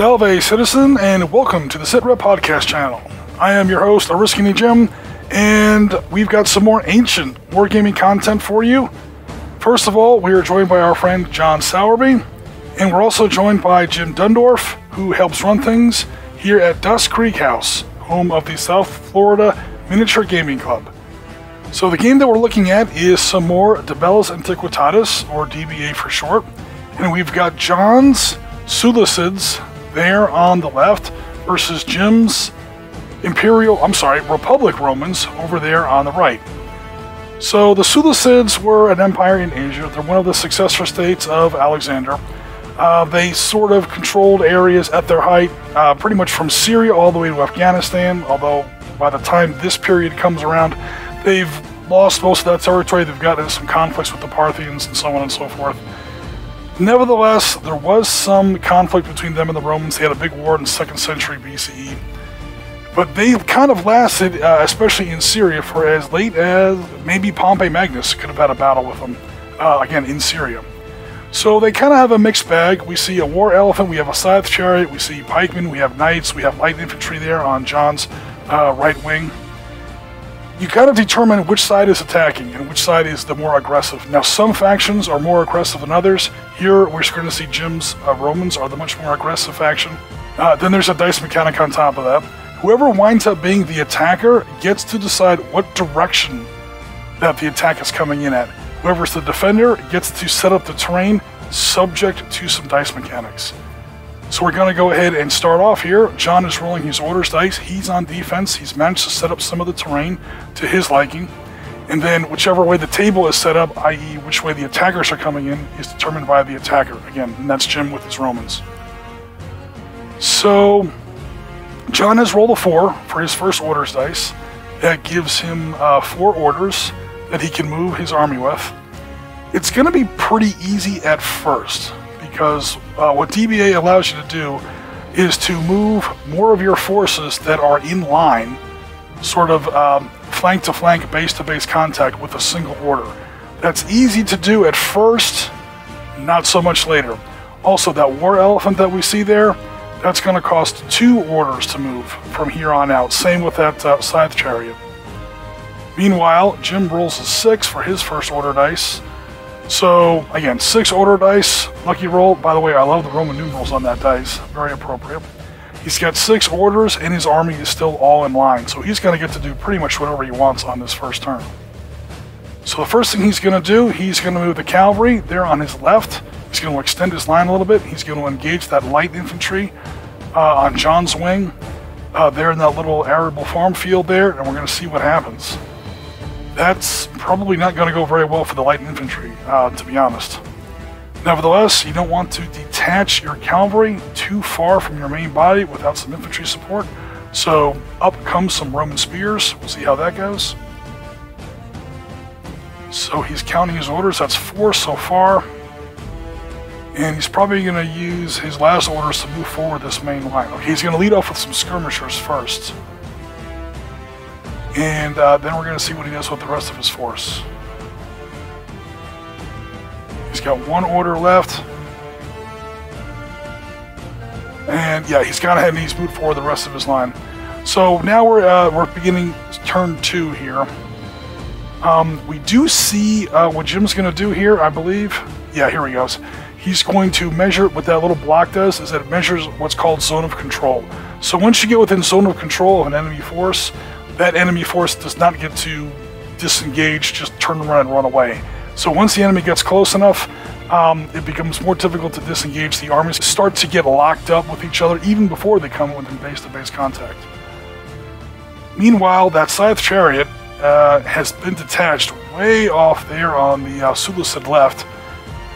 Salve, citizen, and welcome to the SitRep Podcast channel. I am your host, Ariskini Jim, and we've got some more ancient wargaming content for you. First of all, we are joined by our friend John Sowerby, and we're also joined by Jim Dundorf, who helps run things here at Das Krieg Haus, home of the South Florida Miniature Gaming Club. So the game that we're looking at is some more De Bellis Antiquitatis, or DBA for short, and we've got John's Seleucids there on the left versus Jim's Imperial, I'm sorry, Republic Romans over there on the right. So the Seleucids were an empire in Asia. They're one of the successor states of Alexander. Uh, they sort of controlled areas at their height, uh, pretty much from Syria all the way to Afghanistan, although by the time this period comes around, they've lost most of that territory. They've gotten into some conflicts with the Parthians and so on and so forth. Nevertheless, there was some conflict between them and the Romans. They had a big war in the second century BCE. But they kind of lasted, uh, especially in Syria, for as late as maybe Pompey Magnus could have had a battle with them, uh, again, in Syria. So they kind of have a mixed bag. We see a war elephant, we have a scythe chariot, we see pikemen, we have knights, we have light infantry there on John's uh, right wing you kind of determine which side is attacking and which side is the more aggressive. Now, some factions are more aggressive than others. Here, we're going to see Jim's uh, Romans are the much more aggressive faction. Uh, then there's a dice mechanic on top of that. Whoever winds up being the attacker gets to decide what direction that the attack is coming in at. Whoever's the defender gets to set up the terrain subject to some dice mechanics. So we're going to go ahead and start off here. John is rolling his orders dice. He's on defense. He's managed to set up some of the terrain to his liking. And then whichever way the table is set up, i.e. which way the attackers are coming in, is determined by the attacker. Again, and that's Jim with his Romans. So John has rolled a four for his first orders dice. That gives him uh, four orders that he can move his army with. It's going to be pretty easy at first because uh, what DBA allows you to do is to move more of your forces that are in line, sort of um, flank to flank, base to base contact with a single order. That's easy to do at first, not so much later. Also, that war elephant that we see there, that's going to cost two orders to move from here on out. Same with that uh, scythe chariot. Meanwhile, Jim rolls a six for his first order dice. So, again, six order dice, lucky roll. By the way, I love the Roman numerals on that dice. Very appropriate. He's got six orders, and his army is still all in line. So he's going to get to do pretty much whatever he wants on this first turn. So the first thing he's going to do, he's going to move the cavalry there on his left. He's going to extend his line a little bit. He's going to engage that light infantry uh, on John's wing uh, there in that little arable farm field there, and we're going to see what happens that's probably not going to go very well for the light infantry, uh, to be honest. Nevertheless, you don't want to detach your cavalry too far from your main body without some infantry support. So up comes some Roman spears. We'll see how that goes. So he's counting his orders. That's four so far. And he's probably going to use his last orders to move forward this main line. Okay, he's going to lead off with some skirmishers first. And uh, then we're going to see what he does with the rest of his force. He's got one order left. And yeah, he's gone ahead and he's moved forward the rest of his line. So now we're uh, we're beginning turn two here. Um, we do see uh, what Jim's going to do here, I believe. Yeah, here he goes. He's going to measure what that little block does is that it measures what's called zone of control. So once you get within zone of control of an enemy force, that enemy force does not get to disengage, just turn around and run away. So once the enemy gets close enough, um, it becomes more difficult to disengage. The armies start to get locked up with each other even before they come within base-to-base contact. Meanwhile, that Scythe Chariot uh, has been detached way off there on the uh, Seleucid left,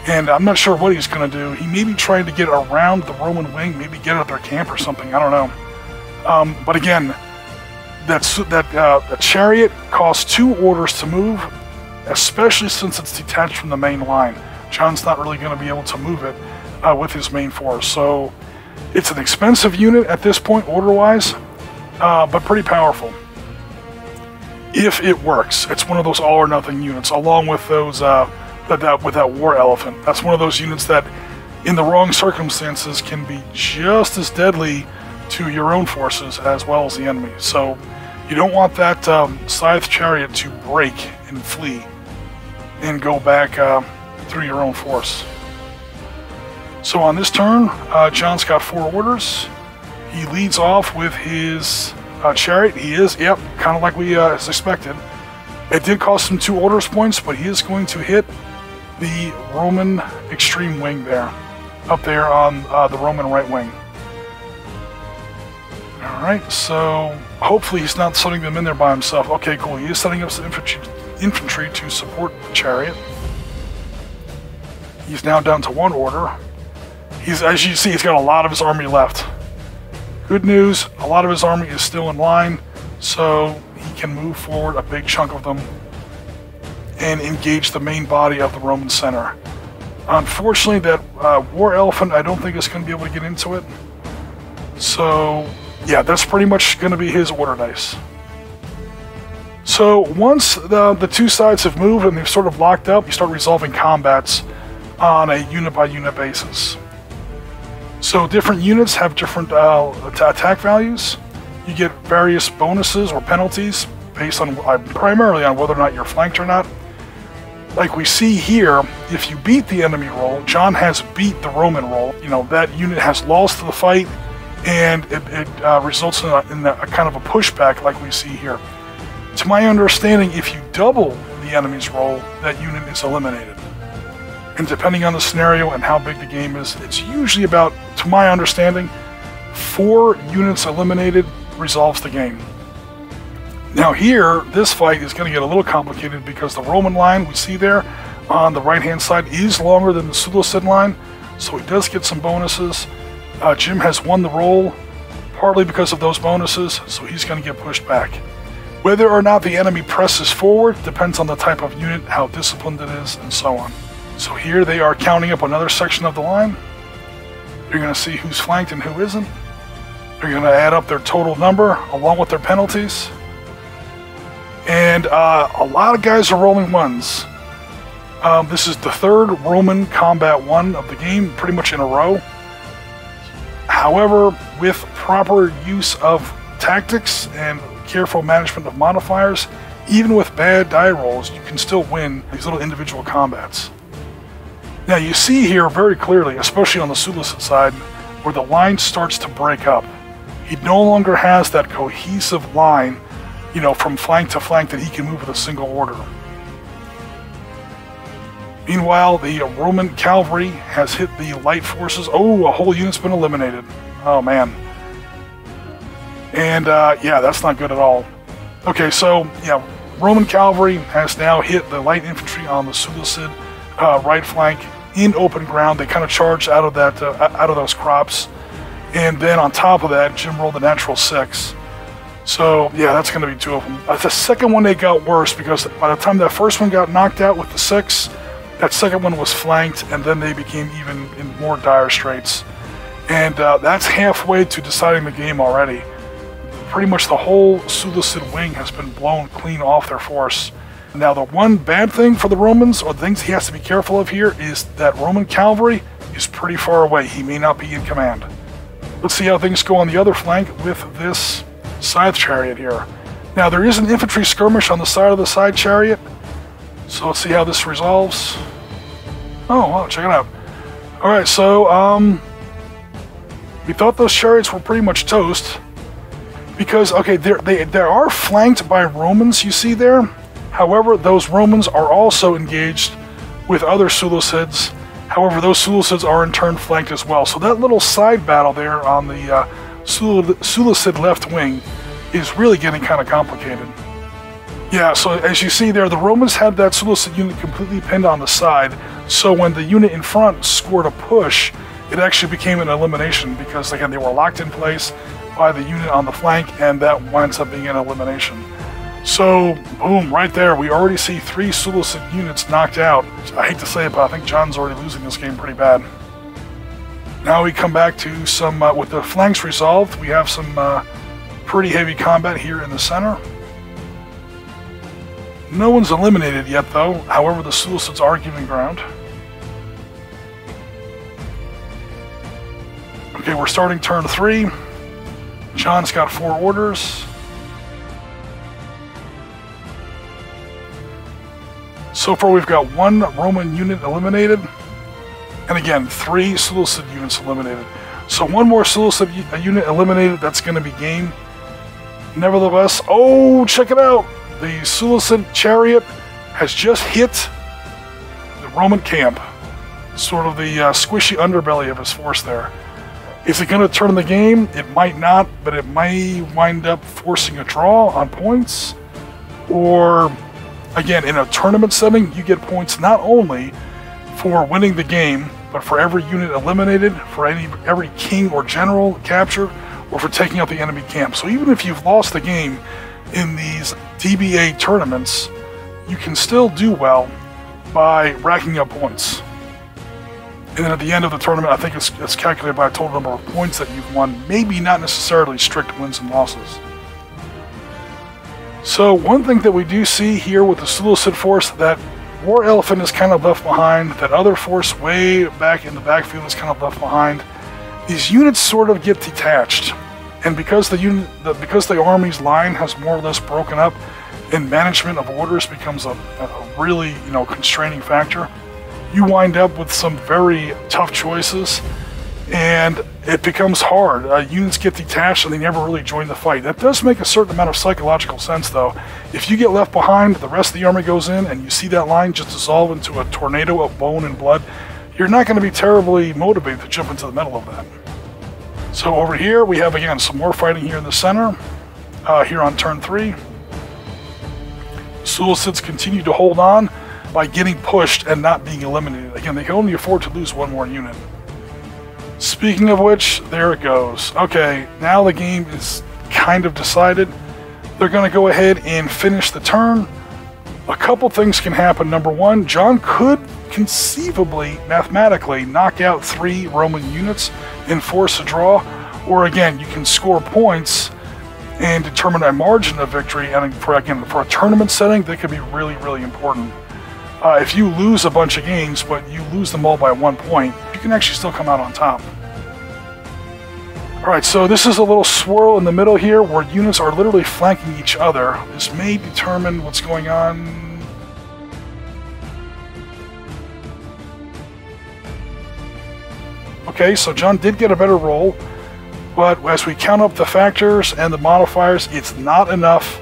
and I'm not sure what he's going to do. He may be trying to get around the Roman wing, maybe get at their camp or something, I don't know. Um, but again, that that uh, the chariot costs two orders to move, especially since it's detached from the main line. John's not really going to be able to move it uh, with his main force, so it's an expensive unit at this point, order-wise, uh, but pretty powerful. If it works, it's one of those all-or-nothing units, along with those uh, that, that with that war elephant. That's one of those units that in the wrong circumstances can be just as deadly to your own forces as well as the enemy. So you don't want that um, Scythe Chariot to break and flee and go back uh, through your own force. So on this turn, uh, John's got four orders. He leads off with his uh, chariot. He is, yep, kind of like we uh, expected. It did cost him two orders points, but he is going to hit the Roman extreme wing there, up there on uh, the Roman right wing. Alright, so hopefully he's not setting them in there by himself. Okay, cool. He is setting up some infantry, infantry to support the chariot. He's now down to one order. He's, as you see, he's got a lot of his army left. Good news, a lot of his army is still in line, so he can move forward a big chunk of them and engage the main body of the Roman center. Unfortunately, that uh, War Elephant, I don't think is going to be able to get into it. So, yeah, that's pretty much going to be his order dice. So once the, the two sides have moved and they've sort of locked up, you start resolving combats on a unit-by-unit basis. So different units have different uh, attack values. You get various bonuses or penalties based on uh, primarily on whether or not you're flanked or not like we see here, if you beat the enemy roll, John has beat the Roman roll. You know, that unit has lost the fight, and it, it uh, results in, a, in a, a, kind of a pushback like we see here. To my understanding, if you double the enemy's roll, that unit is eliminated. And depending on the scenario and how big the game is, it's usually about, to my understanding, four units eliminated resolves the game. Now here, this fight is going to get a little complicated because the Roman line we see there on the right-hand side is longer than the Seleucid line, so he does get some bonuses. Uh, Jim has won the roll, partly because of those bonuses, so he's going to get pushed back. Whether or not the enemy presses forward depends on the type of unit, how disciplined it is, and so on. So here they are counting up another section of the line. You're going to see who's flanked and who isn't. They're going to add up their total number along with their penalties. And uh, a lot of guys are rolling ones. Um, this is the third Roman Combat 1 of the game, pretty much in a row. However, with proper use of tactics and careful management of modifiers, even with bad die rolls, you can still win these little individual combats. Now you see here very clearly, especially on the Seleucid side, where the line starts to break up. He no longer has that cohesive line you know, from flank to flank that he can move with a single order. Meanwhile, the Roman cavalry has hit the light forces. Oh, a whole unit's been eliminated. Oh, man. And, uh, yeah, that's not good at all. Okay, so, yeah, Roman cavalry has now hit the light infantry on the Seleucid uh, right flank in open ground. They kind of charged out of that, uh, out of those crops. And then on top of that, Jim rolled the natural six. So, yeah, that's going to be two of them. Uh, the second one, they got worse because by the time that first one got knocked out with the six, that second one was flanked, and then they became even in more dire straits. And uh, that's halfway to deciding the game already. Pretty much the whole Seleucid wing has been blown clean off their force. Now, the one bad thing for the Romans, or things he has to be careful of here, is that Roman cavalry is pretty far away. He may not be in command. Let's see how things go on the other flank with this Scythe Chariot here. Now, there is an infantry skirmish on the side of the scythe chariot, so let's see how this resolves. Oh, wow, check it out. Alright, so, um, we thought those chariots were pretty much toast, because, okay, they, they are flanked by Romans, you see there. However, those Romans are also engaged with other Seleucids. However, those Seleucids are in turn flanked as well. So that little side battle there on the uh, left wing is really getting kind of complicated. Yeah, so as you see there, the Romans had that Seleucid unit completely pinned on the side, so when the unit in front scored a push, it actually became an elimination because, again, they were locked in place by the unit on the flank, and that winds up being an elimination. So, boom, right there, we already see three Seleucid units knocked out. I hate to say it, but I think John's already losing this game pretty bad. Now we come back to some, uh, with the flanks resolved, we have some uh, pretty heavy combat here in the center. No one's eliminated yet though, however the Seleucids are giving ground. Okay, we're starting turn three. John's got four orders. So far, we've got one Roman unit eliminated, and again, three Seleucid units eliminated. So one more Seleucid unit eliminated, that's going to be game. Nevertheless, oh, check it out! The Seleucid chariot has just hit the Roman camp. Sort of the uh, squishy underbelly of his force there. Is it going to turn the game? It might not, but it may wind up forcing a draw on points. Or, again, in a tournament setting, you get points not only for winning the game, but for every unit eliminated, for any every king or general captured, or for taking out the enemy camp. So even if you've lost the game in these DBA tournaments, you can still do well by racking up points. And then at the end of the tournament, I think it's, it's calculated by a total number of points that you've won, maybe not necessarily strict wins and losses. So one thing that we do see here with the Seleucid force that War Elephant is kind of left behind, that other force way back in the backfield is kind of left behind. These units sort of get detached. And because the unit, the, because the army's line has more or less broken up, and management of orders becomes a, a really you know constraining factor, you wind up with some very tough choices, and it becomes hard. Uh, units get detached and they never really join the fight. That does make a certain amount of psychological sense, though. If you get left behind, the rest of the army goes in, and you see that line just dissolve into a tornado of bone and blood, you're not going to be terribly motivated to jump into the middle of that. So over here, we have again some more fighting here in the center. Uh, here on turn three, Seleucids continue to hold on by getting pushed and not being eliminated. Again, they can only afford to lose one more unit. Speaking of which, there it goes. Okay, now the game is kind of decided. They're going to go ahead and finish the turn. A couple things can happen. Number one, John could conceivably, mathematically, knock out three Roman units and force a draw. Or again, you can score points and determine a margin of victory. And for again, for a tournament setting, that could be really, really important. Uh, if you lose a bunch of games, but you lose them all by one point, you can actually still come out on top. Alright, so this is a little swirl in the middle here where units are literally flanking each other. This may determine what's going on. Okay, so John did get a better roll, but as we count up the factors and the modifiers, it's not enough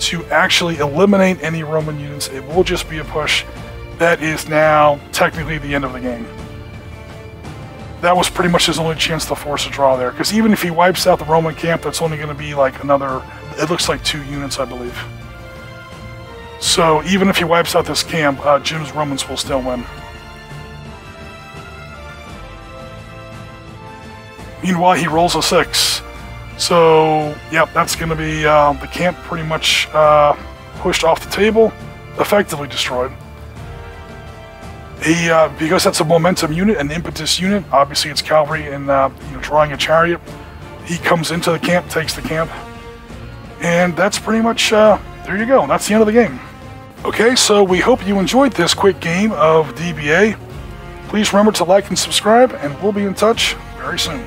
to actually eliminate any Roman units. It will just be a push. That is now technically the end of the game. That was pretty much his only chance to force a draw there. Because even if he wipes out the Roman camp, that's only going to be like another, it looks like two units, I believe. So even if he wipes out this camp, uh, Jim's Romans will still win. Meanwhile, he rolls a six. So, yep, that's going to be uh, the camp pretty much uh, pushed off the table, effectively destroyed. He, uh, because that's a momentum unit, an impetus unit, obviously it's cavalry and uh, you know, drawing a chariot. He comes into the camp, takes the camp, and that's pretty much, uh, there you go, that's the end of the game. Okay, so we hope you enjoyed this quick game of DBA. Please remember to like and subscribe, and we'll be in touch very soon.